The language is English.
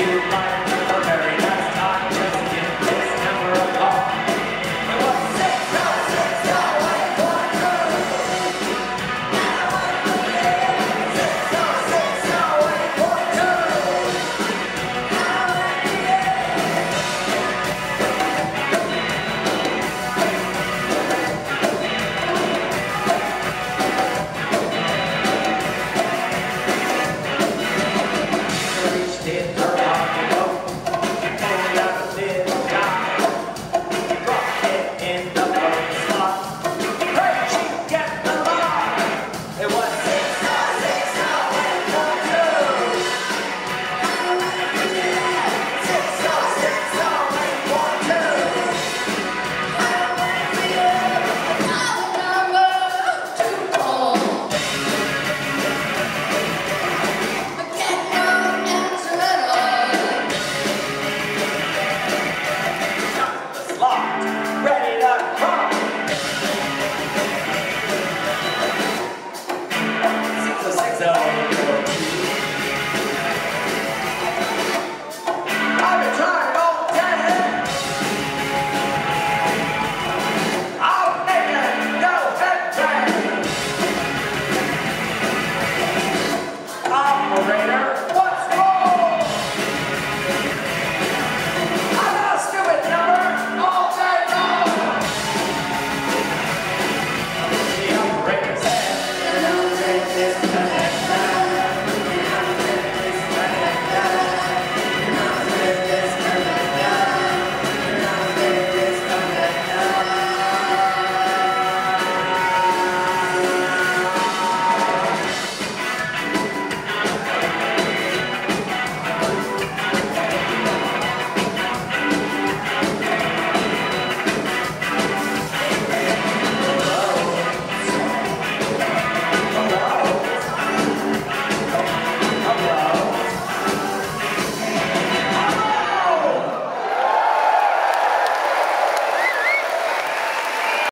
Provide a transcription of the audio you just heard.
you like